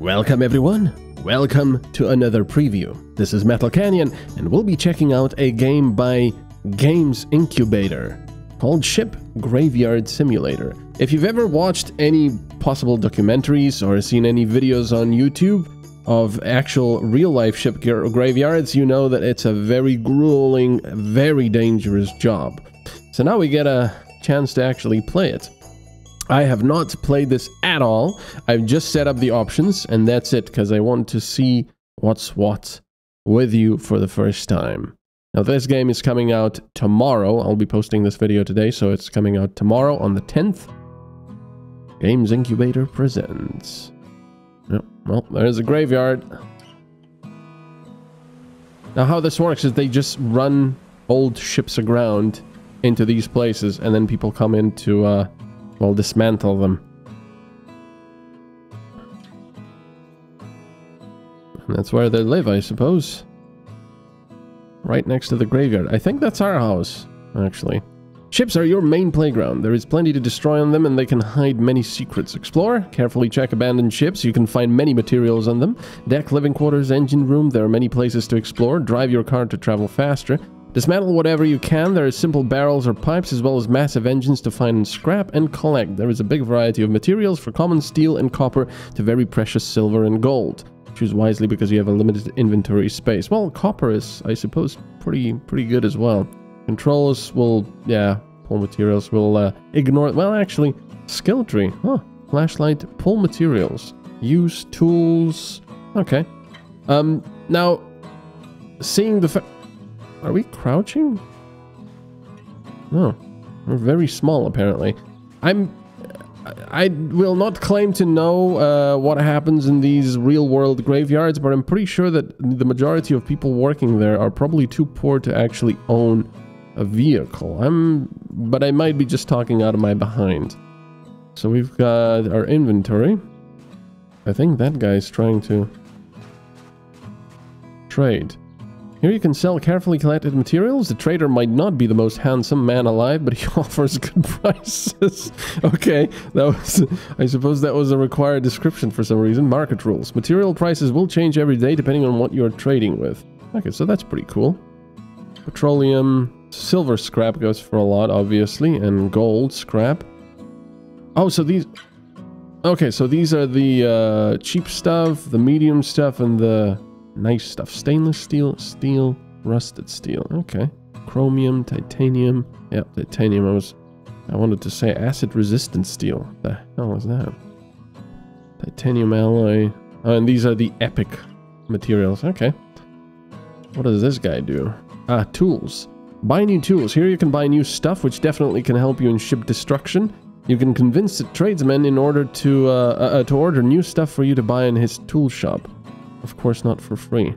Welcome everyone. Welcome to another preview. This is Metal Canyon and we'll be checking out a game by Games Incubator called Ship Graveyard Simulator. If you've ever watched any possible documentaries or seen any videos on YouTube of actual real life ship graveyards, you know that it's a very grueling, very dangerous job. So now we get a chance to actually play it. I have not played this at all. I've just set up the options and that's it because I want to see what's what with you for the first time. Now this game is coming out tomorrow. I'll be posting this video today, so it's coming out tomorrow on the 10th. Games Incubator presents. Well, there's a graveyard. Now how this works is they just run old ships aground into these places and then people come in to uh, well, dismantle them. And that's where they live, I suppose. Right next to the graveyard. I think that's our house, actually. Ships are your main playground. There is plenty to destroy on them and they can hide many secrets. Explore, carefully check abandoned ships. You can find many materials on them. Deck, living quarters, engine room. There are many places to explore. Drive your car to travel faster. Dismantle whatever you can. There are simple barrels or pipes as well as massive engines to find and scrap and collect. There is a big variety of materials for common steel and copper to very precious silver and gold. Choose wisely because you have a limited inventory space. Well, copper is, I suppose, pretty pretty good as well. Controls will, yeah, pull materials will uh, ignore, well, actually, skill tree. Huh, flashlight, pull materials. Use tools. Okay. Um, now, seeing the fact are we crouching? No. We're very small, apparently. I'm... I will not claim to know uh, what happens in these real-world graveyards, but I'm pretty sure that the majority of people working there are probably too poor to actually own a vehicle. I'm... But I might be just talking out of my behind. So we've got our inventory. I think that guy's trying to... Trade. Here you can sell carefully collected materials. The trader might not be the most handsome man alive, but he offers good prices. okay, that was, I suppose that was a required description for some reason. Market rules. Material prices will change every day depending on what you're trading with. Okay, so that's pretty cool. Petroleum, silver scrap goes for a lot, obviously, and gold scrap. Oh, so these... Okay, so these are the uh, cheap stuff, the medium stuff, and the Nice stuff. Stainless steel, steel, rusted steel. Okay. Chromium, titanium. Yep, titanium. I was... I wanted to say acid-resistant steel. What the hell is that? Titanium alloy. Oh, and these are the epic materials. Okay. What does this guy do? Ah, tools. Buy new tools. Here you can buy new stuff, which definitely can help you in ship destruction. You can convince the tradesman in order to uh, uh, uh to order new stuff for you to buy in his tool shop. Of course not for free.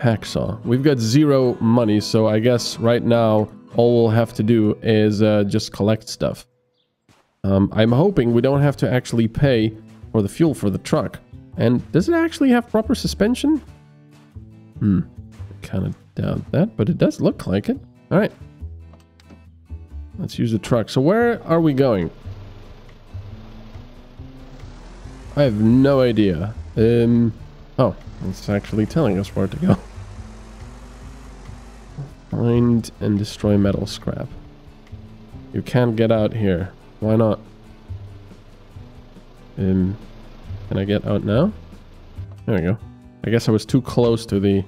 Hacksaw. We've got zero money, so I guess right now all we'll have to do is uh, just collect stuff. Um, I'm hoping we don't have to actually pay for the fuel for the truck. And does it actually have proper suspension? Hmm. Kind of doubt that, but it does look like it. All right. Let's use the truck. So where are we going? I have no idea. Um, oh, it's actually telling us where to go. Find and destroy metal scrap. You can't get out here. Why not? Um, can I get out now? There we go. I guess I was too close to the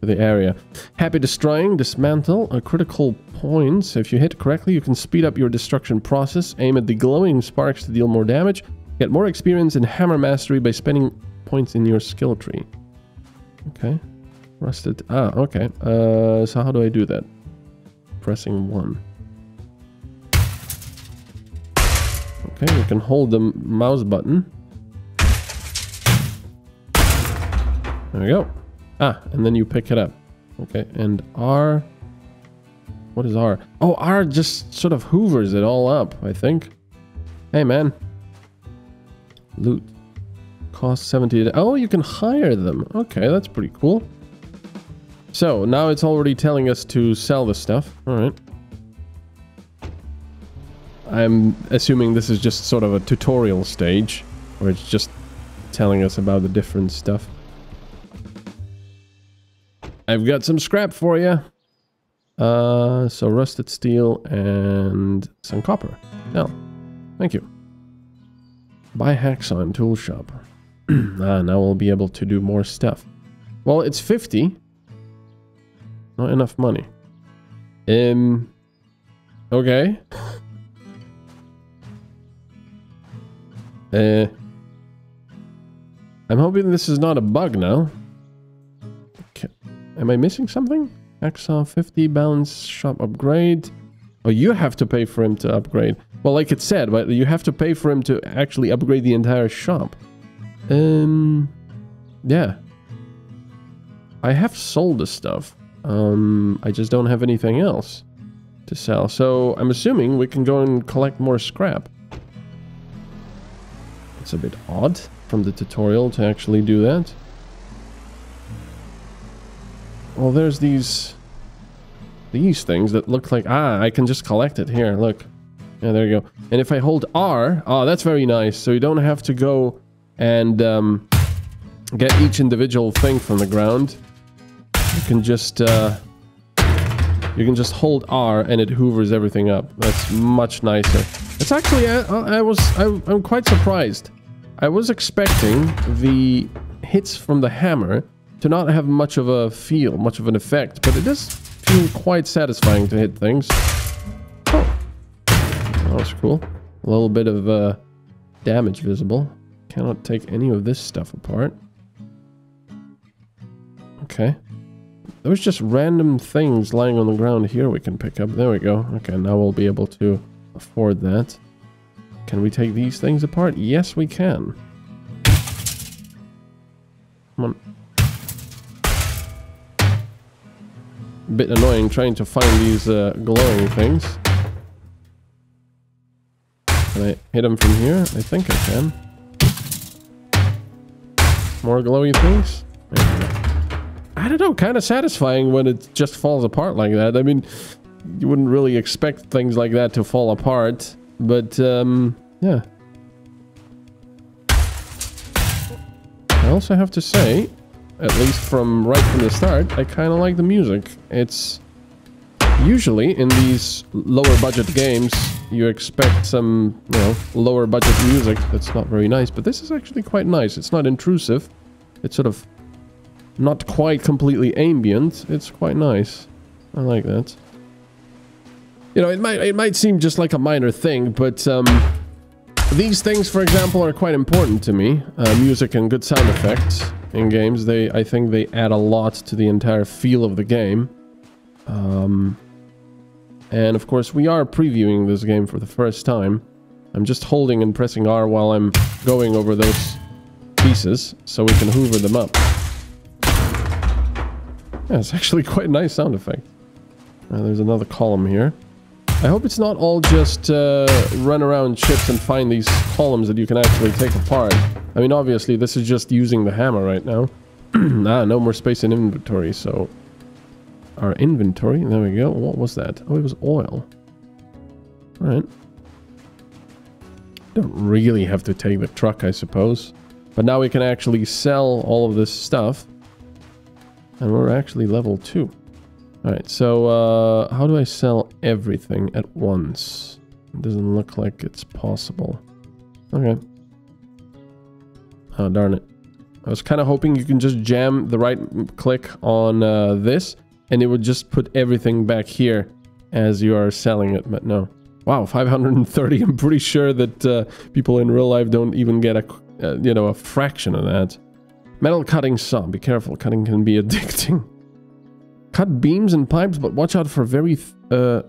to the area. Happy destroying, dismantle, a critical points. If you hit correctly, you can speed up your destruction process. Aim at the glowing sparks to deal more damage. Get more experience in hammer mastery by spending points in your skill tree. Okay. Rusted. Ah, okay. Uh, so how do I do that? Pressing 1. Okay, you can hold the mouse button. There we go. Ah, and then you pick it up. Okay, and R... What is R? Oh, R just sort of hoovers it all up, I think. Hey, man. Loot. Cost 70. Oh, you can hire them. Okay, that's pretty cool. So, now it's already telling us to sell the stuff. Alright. I'm assuming this is just sort of a tutorial stage, where it's just telling us about the different stuff. I've got some scrap for you. Uh, so rusted steel and some copper. No, thank you. Buy hacksaw in tool shop. ah, now we'll be able to do more stuff. Well, it's 50. Not enough money. Um, okay. Uh, I'm hoping this is not a bug now. Okay. Am I missing something? Hacksaw 50 balance shop upgrade. Oh, you have to pay for him to upgrade. Well, like it said, but you have to pay for him to actually upgrade the entire shop. Um, yeah. I have sold the stuff. Um, I just don't have anything else to sell. So I'm assuming we can go and collect more scrap. It's a bit odd from the tutorial to actually do that. Well, there's these these things that look like ah, I can just collect it here. Look, yeah, there you go. And if I hold R, oh, that's very nice. So you don't have to go and um, get each individual thing from the ground. You can just uh, you can just hold R and it hoovers everything up. That's much nicer. It's actually I, I was I, I'm quite surprised. I was expecting the hits from the hammer to not have much of a feel, much of an effect, but it does feel quite satisfying to hit things. Oh, that was cool. A little bit of uh, damage visible. Cannot take any of this stuff apart. Okay. There was just random things lying on the ground here we can pick up. There we go. Okay, now we'll be able to afford that. Can we take these things apart? Yes, we can. Come on. Bit annoying trying to find these uh, glowing things. Can I hit them from here? I think I can. More glowy things? I don't know, kind of satisfying when it just falls apart like that. I mean, you wouldn't really expect things like that to fall apart. But, um, yeah. I also have to say, at least from right from the start, I kind of like the music. It's usually in these lower budget games, you expect some, you know, lower budget music that's not very nice, but this is actually quite nice. It's not intrusive. It's sort of not quite completely ambient. It's quite nice. I like that. You know, it might it might seem just like a minor thing, but um, these things, for example, are quite important to me. Uh, music and good sound effects in games, they I think they add a lot to the entire feel of the game. Um, and of course, we are previewing this game for the first time. I'm just holding and pressing R while I'm going over those pieces, so we can hoover them up. Yeah, it's actually quite a nice sound effect. Uh, there's another column here. I hope it's not all just uh, run around chips and find these columns that you can actually take apart. I mean, obviously, this is just using the hammer right now. ah, no more space in inventory, so... Our inventory, there we go. What was that? Oh, it was oil. Alright. Don't really have to take the truck, I suppose. But now we can actually sell all of this stuff. And we're actually level 2. Alright, so uh, how do I sell everything at once? It doesn't look like it's possible. Okay. Oh, darn it. I was kind of hoping you can just jam the right click on uh, this and it would just put everything back here as you are selling it, but no. Wow, 530. I'm pretty sure that uh, people in real life don't even get a, uh, you know, a fraction of that. Metal cutting saw. Be careful, cutting can be addicting. Cut beams and pipes, but watch out for very... Uh,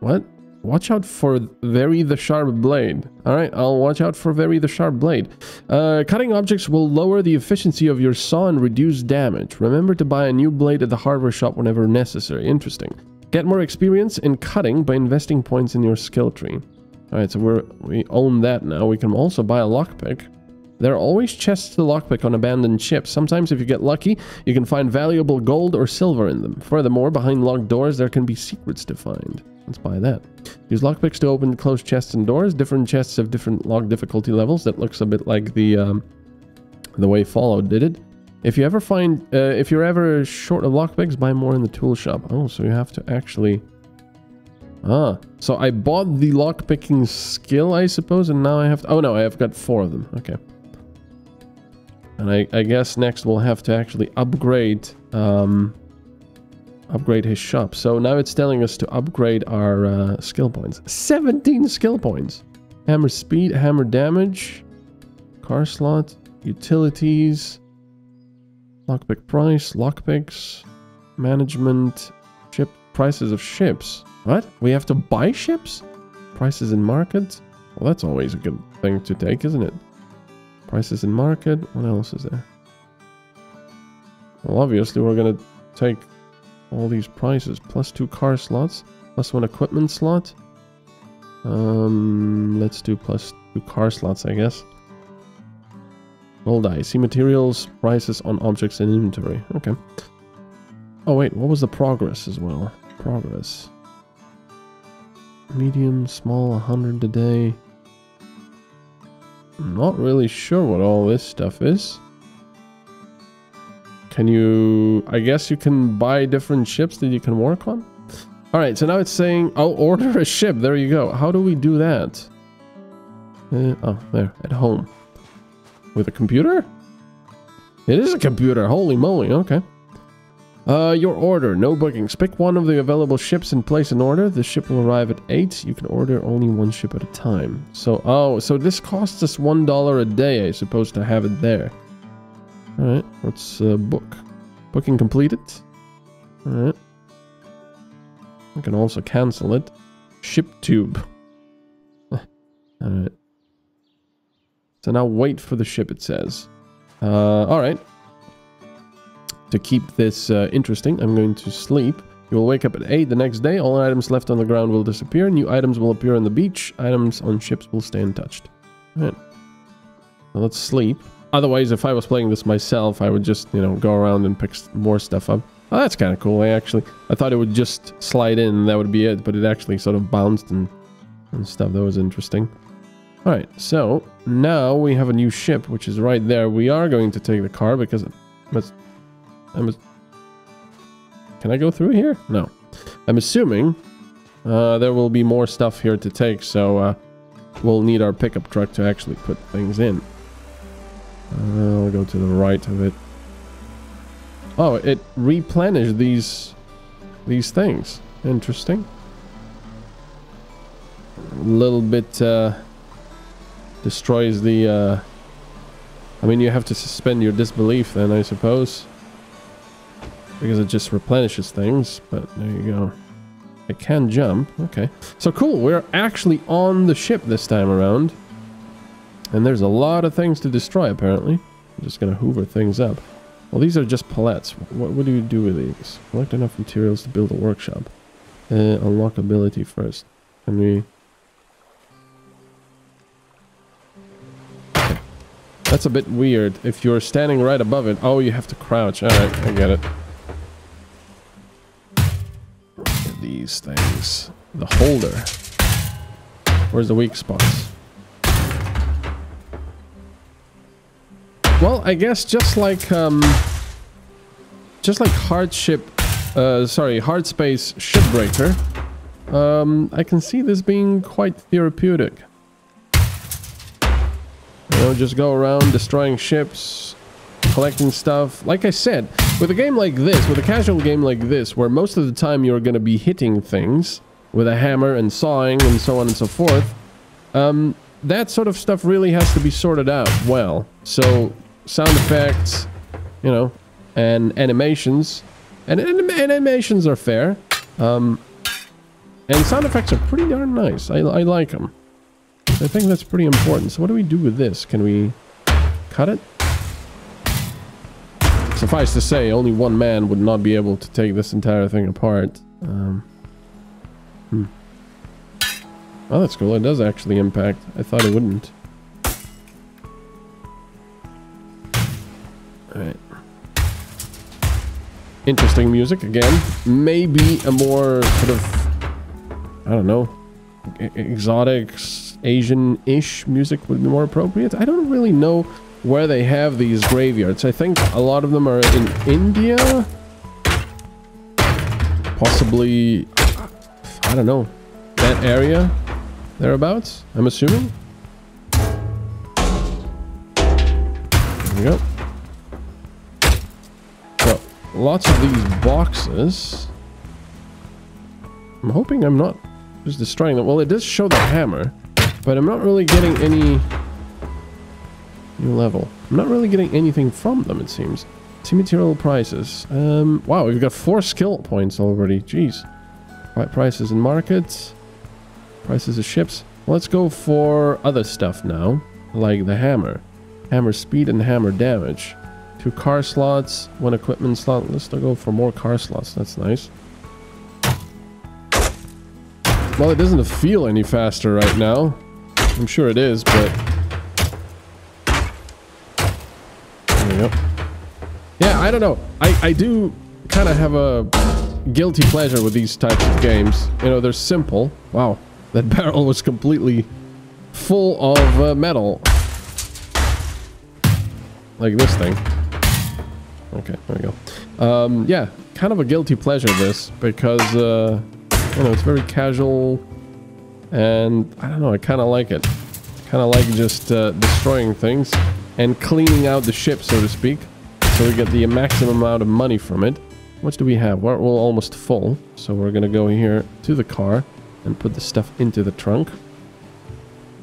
what? Watch out for very the sharp blade. Alright, I'll watch out for very the sharp blade. Uh, cutting objects will lower the efficiency of your saw and reduce damage. Remember to buy a new blade at the hardware shop whenever necessary. Interesting. Get more experience in cutting by investing points in your skill tree. Alright, so we're, we own that now. We can also buy a lockpick. There are always chests to lockpick on abandoned ships. Sometimes, if you get lucky, you can find valuable gold or silver in them. Furthermore, behind locked doors, there can be secrets to find. Let's buy that. Use lockpicks to open closed chests and doors. Different chests have different lock difficulty levels. That looks a bit like the um, the way Fallout did it. If you ever find, uh, if you're ever short of lockpicks, buy more in the tool shop. Oh, so you have to actually... Ah, so I bought the lockpicking skill, I suppose, and now I have to... Oh no, I have got four of them. Okay. And I, I guess next we'll have to actually upgrade, um, upgrade his shop. So now it's telling us to upgrade our uh, skill points. 17 skill points. Hammer speed, hammer damage, car slot, utilities, lockpick price, lockpicks, management, ship prices of ships. What? We have to buy ships? Prices in market? Well, that's always a good thing to take, isn't it? Prices in market. What else is there? Well, obviously we're going to take all these prices. Plus two car slots. Plus one equipment slot. Um, let's do plus two car slots, I guess. Gold eye. See materials, prices on objects in inventory. Okay. Oh wait, what was the progress as well? Progress. Medium, small, 100 a day. I'm not really sure what all this stuff is. Can you... I guess you can buy different ships that you can work on? Alright, so now it's saying, I'll order a ship. There you go. How do we do that? Uh, oh, there, at home. With a computer? It is a computer. Holy moly, okay. Uh, your order. No bookings. Pick one of the available ships and place an order. The ship will arrive at 8. You can order only one ship at a time. So, oh, so this costs us $1 a day, I suppose, to have it there. Alright, let's uh, book. Booking completed. Alright. I can also cancel it. Ship tube. Alright. So now wait for the ship, it says. Uh, alright to keep this uh, interesting, I'm going to sleep. You will wake up at 8 the next day. All items left on the ground will disappear. New items will appear on the beach. Items on ships will stay untouched. Alright. let's sleep. Otherwise, if I was playing this myself, I would just, you know, go around and pick more stuff up. Oh, that's kind of cool. I actually, I thought it would just slide in and that would be it, but it actually sort of bounced and, and stuff. That was interesting. Alright, so now we have a new ship, which is right there. We are going to take the car because must I'm... Can I go through here? No. I'm assuming uh, there will be more stuff here to take, so uh, we'll need our pickup truck to actually put things in. Uh, I'll go to the right of it. Oh, it replenished these these things. Interesting. A little bit uh, destroys the. Uh, I mean, you have to suspend your disbelief then, I suppose because it just replenishes things, but there you go. It can jump. Okay. So cool. We're actually on the ship this time around. And there's a lot of things to destroy, apparently. I'm just going to hoover things up. Well, these are just pallets. What, what do you do with these? Collect enough materials to build a workshop. Uh, unlock ability first. Can we... That's a bit weird. If you're standing right above it... Oh, you have to crouch. Alright, I get it. these things. The holder. Where's the weak spots? Well, I guess just like um, just like hardship, uh, sorry, hard space shipbreaker, um, I can see this being quite therapeutic. You know, just go around destroying ships, collecting stuff. Like I said, with a game like this, with a casual game like this, where most of the time you're going to be hitting things with a hammer and sawing and so on and so forth, um, that sort of stuff really has to be sorted out well. So, sound effects, you know, and animations. And, and animations are fair. Um, and sound effects are pretty darn nice. I, I like them. I think that's pretty important. So what do we do with this? Can we cut it? Suffice to say, only one man would not be able to take this entire thing apart. Um, hmm. Oh, that's cool. It does actually impact. I thought it wouldn't. Interesting music again. Maybe a more sort of, I don't know, exotic, Asian-ish music would be more appropriate. I don't really know where they have these graveyards. I think a lot of them are in India. Possibly, I don't know, that area, thereabouts, I'm assuming. There we go. Lots of these boxes. I'm hoping I'm not just destroying them. Well, it does show the hammer, but I'm not really getting any new level. I'm not really getting anything from them, it seems. See material prices. Um, wow, we've got four skill points already. Jeez. Right prices in markets. Prices of ships. Let's go for other stuff now, like the hammer. Hammer speed and hammer damage. Two car slots, one equipment slot. Let's go for more car slots. That's nice. Well, it doesn't feel any faster right now. I'm sure it is, but... There we go. Yeah, I don't know. I, I do kind of have a guilty pleasure with these types of games. You know, they're simple. Wow, that barrel was completely full of uh, metal. Like this thing. Okay, there we go. Um, yeah, kind of a guilty pleasure this, because... Uh, you know, it's very casual, and I don't know, I kind of like it. Kind of like just uh, destroying things and cleaning out the ship, so to speak, so we get the maximum amount of money from it. What do we have? We're, we're almost full, so we're gonna go here to the car and put the stuff into the trunk.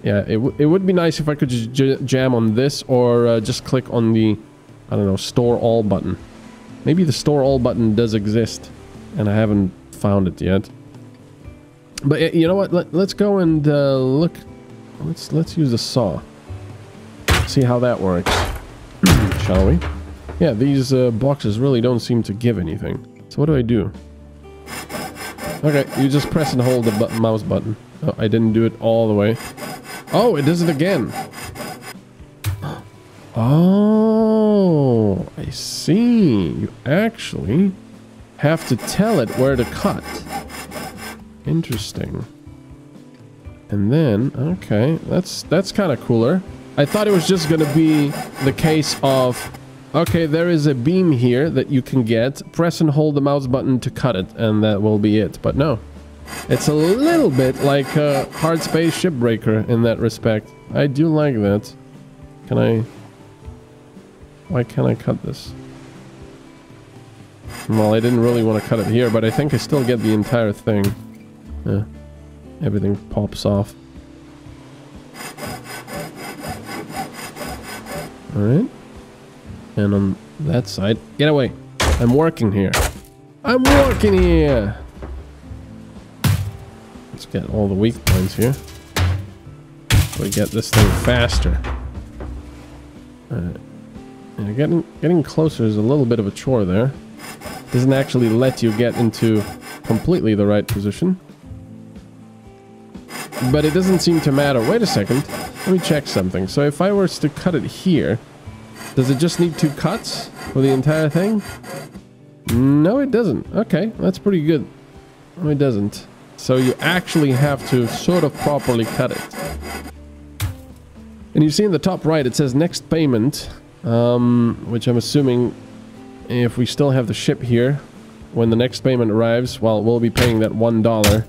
Yeah, it, it would be nice if I could just jam on this or uh, just click on the, I don't know, store all button. Maybe the store all button does exist and I haven't found it yet. But you know what? Let, us go and uh, look. Let's let's use a saw. See how that works, shall we? Yeah, these uh, boxes really don't seem to give anything. So what do I do? Okay, you just press and hold the bu mouse button. Oh, I didn't do it all the way. Oh, it does it again. Oh, I see. You actually have to tell it where to cut. Interesting. And then, okay, that's that's kind of cooler. I thought it was just going to be the case of, okay, there is a beam here that you can get. Press and hold the mouse button to cut it, and that will be it. But no. It's a little bit like a Hard Space Shipbreaker in that respect. I do like that. Can I... Why can't I cut this? Well, I didn't really want to cut it here, but I think I still get the entire thing. Yeah. Everything pops off. Alright. And on that side... Get away! I'm working here. I'm working here! Let's get all the weak points here. We get this thing faster. Alright. Yeah, getting, getting closer is a little bit of a chore there. Doesn't actually let you get into completely the right position. But it doesn't seem to matter. Wait a second. Let me check something. So if I were to cut it here, does it just need two cuts for the entire thing? No, it doesn't. Okay, that's pretty good. No, it doesn't. So you actually have to sort of properly cut it. And you see in the top right, it says next payment, um, which I'm assuming if we still have the ship here, when the next payment arrives, well, we'll be paying that $1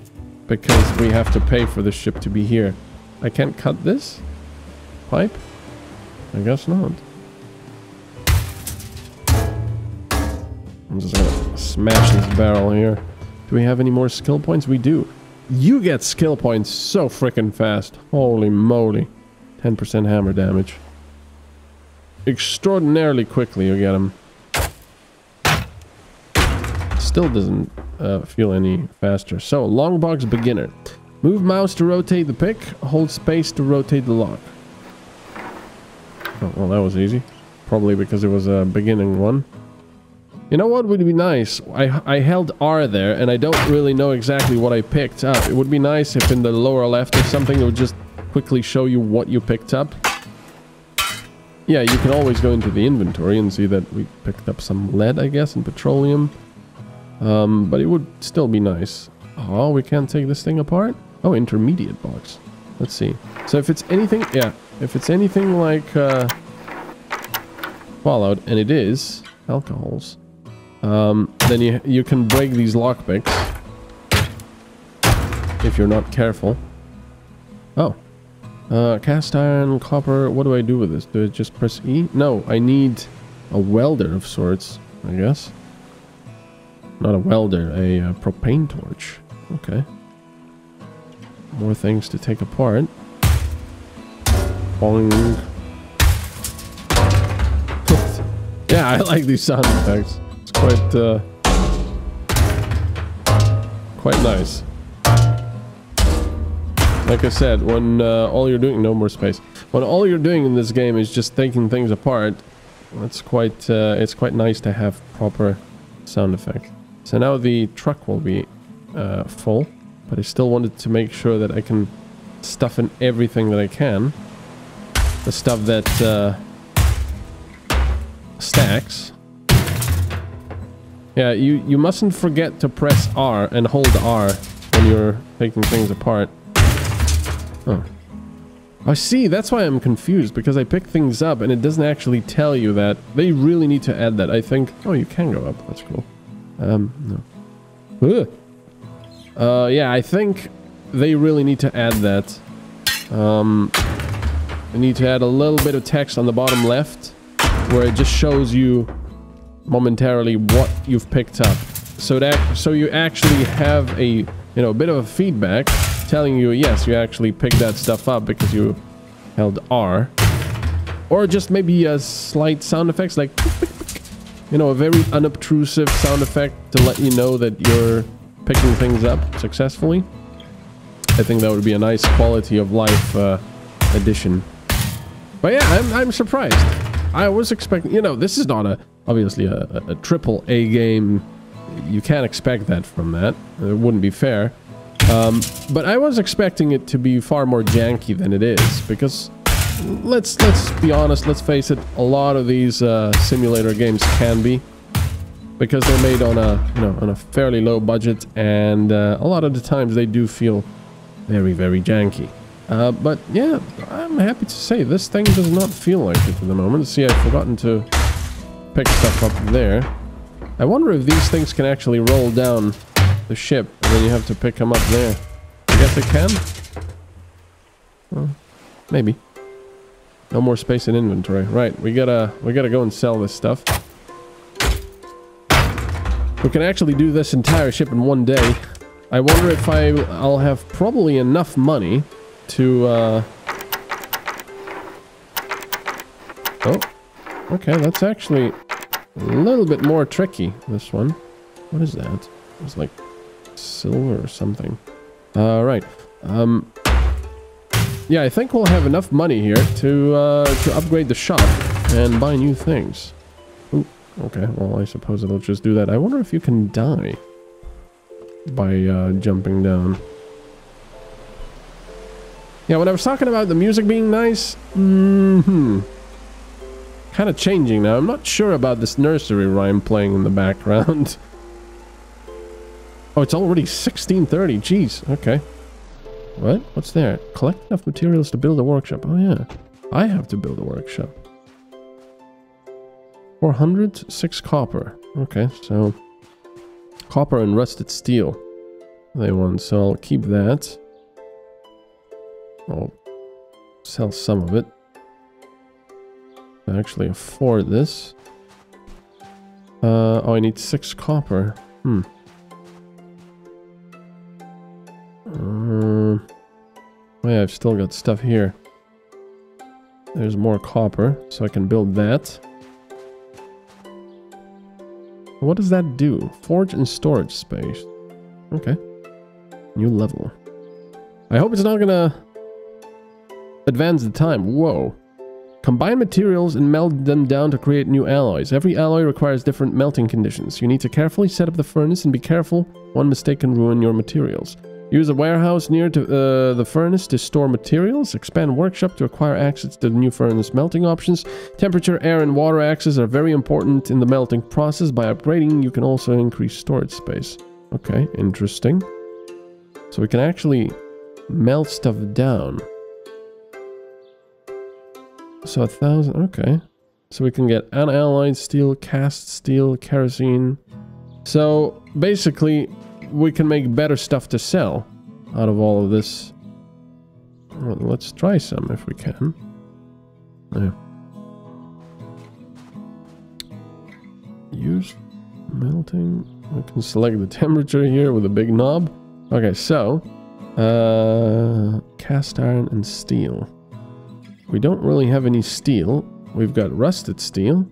because we have to pay for the ship to be here. I can't cut this? Pipe? I guess not. I'm just gonna smash this barrel here. Do we have any more skill points? We do. You get skill points so freaking fast. Holy moly. 10% hammer damage. Extraordinarily quickly you get them. Still doesn't uh, feel any faster. So, long box beginner. Move mouse to rotate the pick. Hold space to rotate the lock. Oh, well, that was easy. Probably because it was a beginning one. You know what would be nice? I, I held R there, and I don't really know exactly what I picked up. It would be nice if in the lower left or something, it would just quickly show you what you picked up. Yeah, you can always go into the inventory and see that we picked up some lead, I guess, and petroleum. Um, but it would still be nice. Oh, we can't take this thing apart? Oh, intermediate box. Let's see. So if it's anything, yeah, if it's anything like uh, Fallout, and it is alcohols, um, then you, you can break these lockpicks if you're not careful. Uh, cast iron, copper, what do I do with this? Do I just press E? No, I need a welder of sorts, I guess. Not a welder, a uh, propane torch. Okay. More things to take apart. Boing. yeah, I like these sound effects. It's quite, uh, quite nice. Like I said, when uh, all you're doing, no more space. When all you're doing in this game is just taking things apart, it's quite, uh, it's quite nice to have proper sound effect. So now the truck will be uh, full, but I still wanted to make sure that I can stuff in everything that I can. The stuff that uh, stacks. Yeah, you, you mustn't forget to press R and hold R when you're taking things apart. I see, that's why I'm confused, because I pick things up and it doesn't actually tell you that. They really need to add that. I think... Oh, you can go up. That's cool. Um, no. Ugh. Uh, yeah, I think they really need to add that. Um, they need to add a little bit of text on the bottom left, where it just shows you momentarily what you've picked up. So that so you actually have a you know a bit of a feedback telling you yes you actually picked that stuff up because you held R, or just maybe a slight sound effects like you know, a very unobtrusive sound effect to let you know that you're picking things up successfully. I think that would be a nice quality of life uh, addition. But yeah, I'm, I'm surprised. I was expecting, you know, this is not a, obviously a, a, a triple A game. You can't expect that from that. It wouldn't be fair. Um, but I was expecting it to be far more janky than it is because let's let's be honest, let's face it, a lot of these uh, simulator games can be because they're made on a you know on a fairly low budget and uh, a lot of the times they do feel very very janky. Uh, but yeah, I'm happy to say this thing does not feel like it at the moment. See, I've forgotten to pick stuff up there. I wonder if these things can actually roll down the ship and then you have to pick them up there. I guess they can? Well, maybe. No more space in inventory. Right, we gotta we gotta go and sell this stuff. We can actually do this entire ship in one day. I wonder if I I'll have probably enough money to uh Oh. Okay, that's actually a little bit more tricky, this one. What is that? It's like silver or something. Alright. Um yeah, I think we'll have enough money here to uh, to upgrade the shop and buy new things. Ooh, okay, well, I suppose it'll just do that. I wonder if you can die by uh, jumping down. Yeah, when I was talking about the music being nice, mm-hmm. Kind of changing now. I'm not sure about this nursery rhyme playing in the background. oh, it's already 1630. Jeez, okay. What? What's there? Collect enough materials to build a workshop. Oh yeah. I have to build a workshop. 400, 6 copper. Okay, so... Copper and rusted steel. They want, so I'll keep that. I'll sell some of it. I actually afford this. Uh, oh, I need 6 copper. Hmm. Um, oh yeah, I've still got stuff here. There's more copper, so I can build that. What does that do? Forge and storage space. Okay. New level. I hope it's not gonna advance the time. Whoa. Combine materials and melt them down to create new alloys. Every alloy requires different melting conditions. You need to carefully set up the furnace and be careful. One mistake can ruin your materials. Use a warehouse near to uh, the furnace to store materials. Expand workshop to acquire access to the new furnace melting options. Temperature, air, and water access are very important in the melting process. By upgrading, you can also increase storage space. Okay, interesting. So we can actually melt stuff down. So a thousand, okay. So we can get unalloyed steel, cast steel, kerosene. So basically, we can make better stuff to sell out of all of this. Well, let's try some if we can. Yeah. Use melting. We can select the temperature here with a big knob. Okay, so uh, cast iron and steel. We don't really have any steel. We've got rusted steel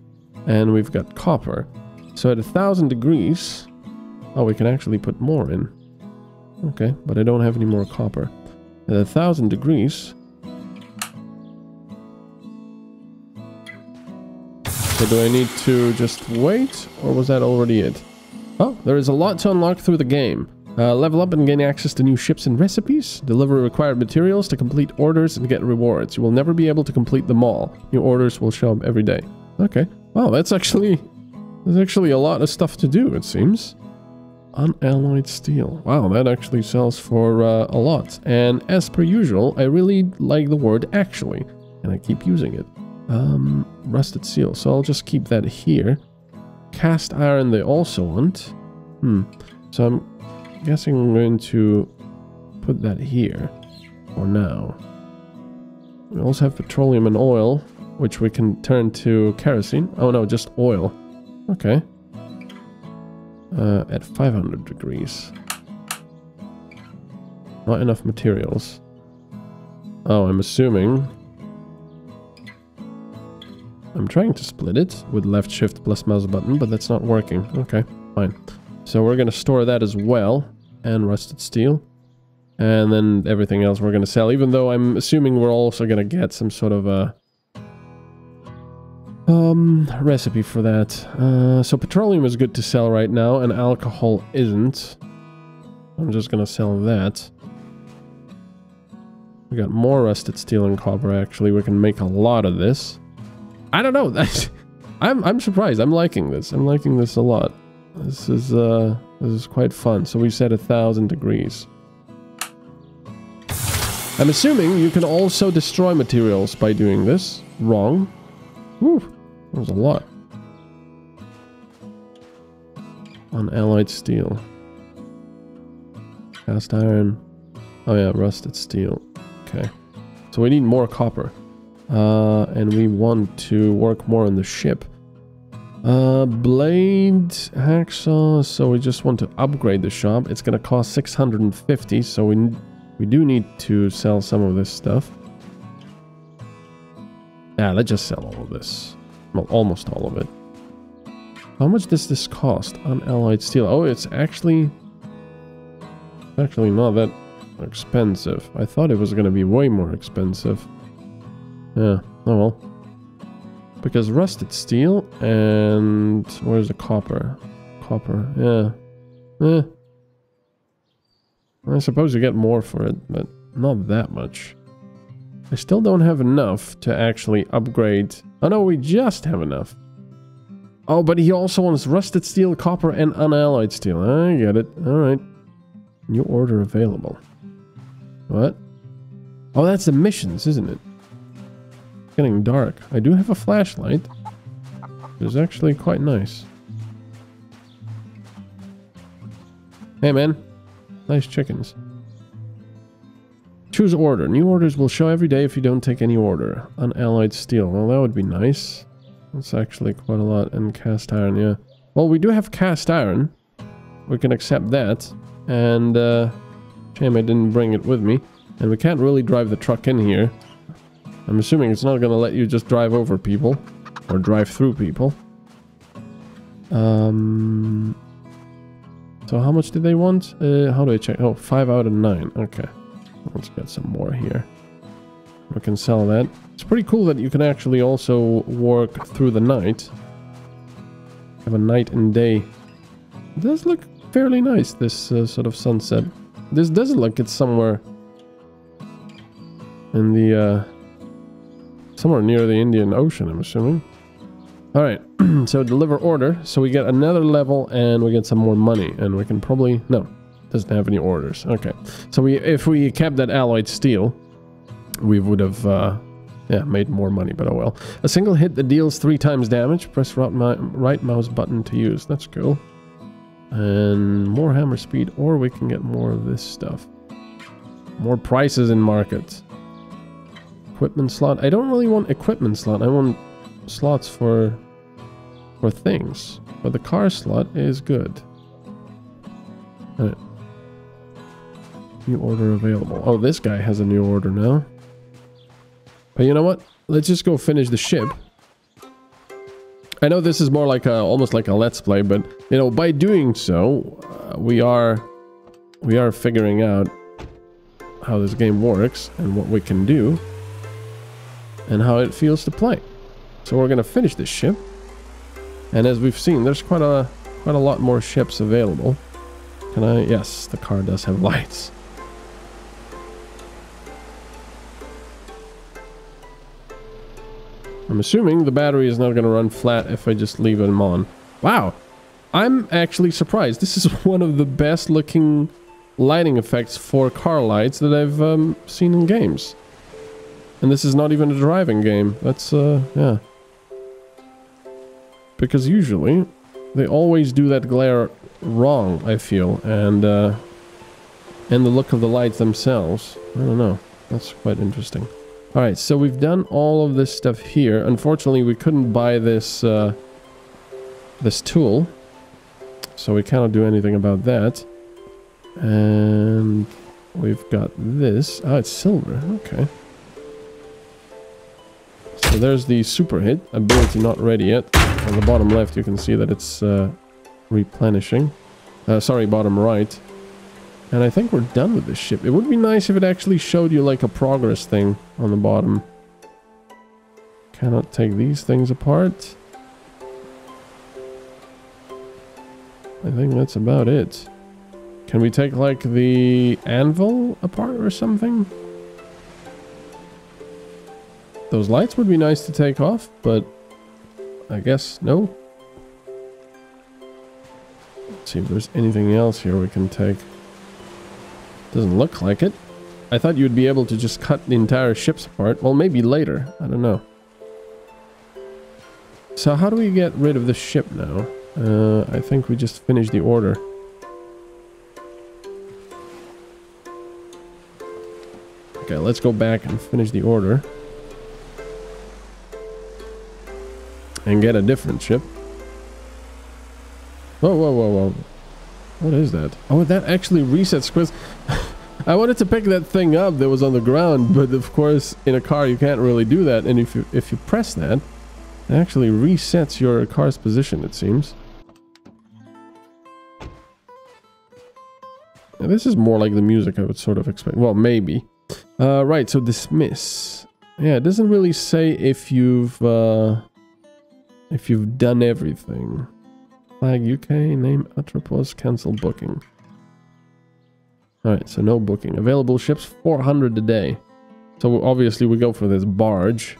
and we've got copper. So at a thousand degrees, oh, we can actually put more in. Okay, but I don't have any more copper. At a thousand degrees, So do I need to just wait, or was that already it? Oh, there is a lot to unlock through the game. Uh, level up and gain access to new ships and recipes. Deliver required materials to complete orders and get rewards. You will never be able to complete them all. New orders will show up every day. Okay. Wow, that's actually... There's actually a lot of stuff to do, it seems. Unalloyed steel. Wow, that actually sells for uh, a lot. And as per usual, I really like the word actually. And I keep using it. Um, rusted steel. So I'll just keep that here. Cast iron they also want. Hmm. So I'm guessing I'm going to put that here for now. We also have petroleum and oil, which we can turn to kerosene. Oh no, just oil. Okay. Uh, at 500 degrees. Not enough materials. Oh, I'm assuming... I'm trying to split it with left shift plus mouse button, but that's not working. Okay, fine. So we're going to store that as well. And rusted steel. And then everything else we're going to sell. Even though I'm assuming we're also going to get some sort of a... Um, recipe for that. Uh, so petroleum is good to sell right now. And alcohol isn't. I'm just to sell that. We got more rusted steel and copper actually. We can make a lot of this. I don't know. I'm, I'm surprised. I'm liking this. I'm liking this a lot. This is uh, this is quite fun. So we set a thousand degrees. I'm assuming you can also destroy materials by doing this. Wrong. Whew, that was a lot. Unalloyed steel. Cast iron. Oh yeah, rusted steel. Okay. So we need more copper. Uh, and we want to work more on the ship. Uh, blade, hacksaw, so we just want to upgrade the shop. It's gonna cost 650, so we, we do need to sell some of this stuff. Yeah, let's just sell all of this. Well, almost all of it. How much does this cost? Unalloyed steel. Oh, it's actually... Actually not that expensive. I thought it was gonna be way more expensive. Yeah, oh well. Because rusted steel and... Where's the copper? Copper, yeah. Eh. I suppose you get more for it, but not that much. I still don't have enough to actually upgrade... Oh no, we just have enough. Oh, but he also wants rusted steel, copper, and unalloyed steel. I get it. Alright. New order available. What? Oh, that's the missions, isn't it? getting dark. I do have a flashlight. It's actually quite nice. Hey man, nice chickens. Choose order. New orders will show every day if you don't take any order. Unalloyed steel. Well, that would be nice. That's actually quite a lot. And cast iron, yeah. Well, we do have cast iron. We can accept that. And, uh, shame I didn't bring it with me. And we can't really drive the truck in here. I'm assuming it's not gonna let you just drive over people or drive through people. Um. So how much did they want? Uh, how do I check? Oh, five out of nine. Okay. Let's get some more here. We can sell that. It's pretty cool that you can actually also work through the night. Have a night and day. It does look fairly nice, this uh, sort of sunset. This doesn't look it's somewhere in the uh, Somewhere near the Indian Ocean, I'm assuming. Alright, so deliver order. So we get another level and we get some more money. And we can probably... No, doesn't have any orders. Okay. So we, if we kept that alloyed steel, we would have... Uh, Yeah, made more money, but oh well. A single hit that deals three times damage. Press right, right mouse button to use. That's cool. And more hammer speed, or we can get more of this stuff. More prices in markets. Equipment slot. I don't really want equipment slot. I want slots for for things. But the car slot is good. Right. New order available. Oh, this guy has a new order now. But you know what? Let's just go finish the ship. I know this is more like a, almost like a let's play, but you know, by doing so, uh, we are we are figuring out how this game works and what we can do and how it feels to play. So we're gonna finish this ship. And as we've seen, there's quite a quite a lot more ships available. Can I? Yes, the car does have lights. I'm assuming the battery is not going to run flat if I just leave them on. Wow. I'm actually surprised. This is one of the best looking lighting effects for car lights that I've um, seen in games. And this is not even a driving game. That's, uh, yeah. Because usually, they always do that glare wrong, I feel. And, uh, and the look of the lights themselves. I don't know. That's quite interesting. Alright, so we've done all of this stuff here. Unfortunately, we couldn't buy this, uh, this tool. So we cannot do anything about that. And we've got this. Oh, it's silver. Okay. So there's the super hit. Ability not ready yet. On the bottom left, you can see that it's uh, replenishing. Uh, sorry, bottom right. And I think we're done with this ship. It would be nice if it actually showed you like a progress thing on the bottom. Cannot take these things apart. I think that's about it. Can we take like the anvil apart or something? Those lights would be nice to take off, but I guess no. Let's see if there's anything else here we can take. Doesn't look like it. I thought you'd be able to just cut the entire ships apart. Well, maybe later. I don't know. So how do we get rid of the ship now? Uh, I think we just finished the order. Okay, let's go back and finish the order. And get a different ship. Whoa, whoa, whoa, whoa. What is that? Oh, that actually resets quiz. I wanted to pick that thing up that was on the ground, but of course in a car you can't really do that. And if you if you press that, it actually resets your car's position, it seems. Now, this is more like the music I would sort of expect. Well, maybe. Uh, right, so dismiss. Yeah, it doesn't really say if you've uh, if you've done everything. Flag UK, name Atropos, cancel booking. Alright, so no booking. Available ships, 400 a day. So obviously we go for this barge.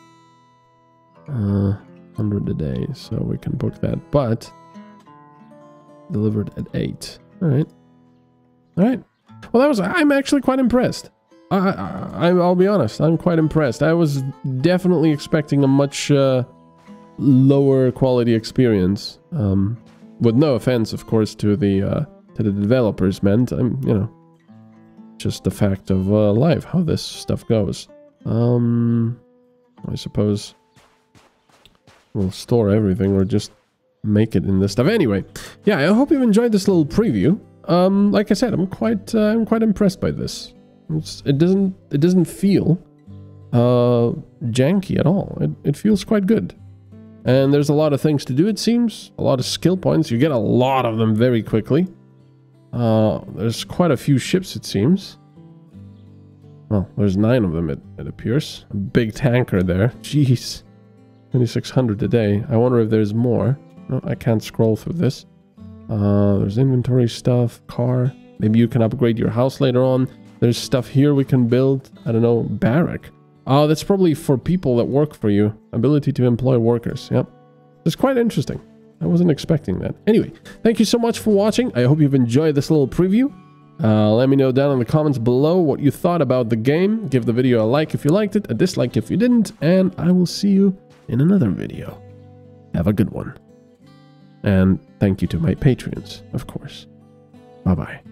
Uh, 100 a day, so we can book that. But, delivered at 8. Alright. Alright. Well, that was, I'm actually quite impressed. I, I, I'll be honest, I'm quite impressed. I was definitely expecting a much uh, lower quality experience. Um, with no offense, of course, to the uh, to the developers meant. I'm, you know, just the fact of uh, life, how this stuff goes. Um, I suppose we'll store everything or just make it in this stuff. Anyway, yeah, I hope you've enjoyed this little preview. Um, like I said, I'm quite uh, I'm quite impressed by this. It's, it doesn't it doesn't feel uh, janky at all. It, it feels quite good. And there's a lot of things to do, it seems. A lot of skill points. You get a lot of them very quickly. Uh, there's quite a few ships, it seems. Well, there's nine of them, it, it appears. A big tanker there. Jeez. 2600 a day. I wonder if there's more. No, I can't scroll through this. Uh, there's inventory stuff, car. Maybe you can upgrade your house later on. There's stuff here we can build. I don't know, barrack. Oh, that's probably for people that work for you. Ability to employ workers. Yep. It's quite interesting. I wasn't expecting that. Anyway, thank you so much for watching. I hope you've enjoyed this little preview. Uh, let me know down in the comments below what you thought about the game. Give the video a like if you liked it, a dislike if you didn't, and I will see you in another video. Have a good one. And thank you to my patrons, of course. Bye bye.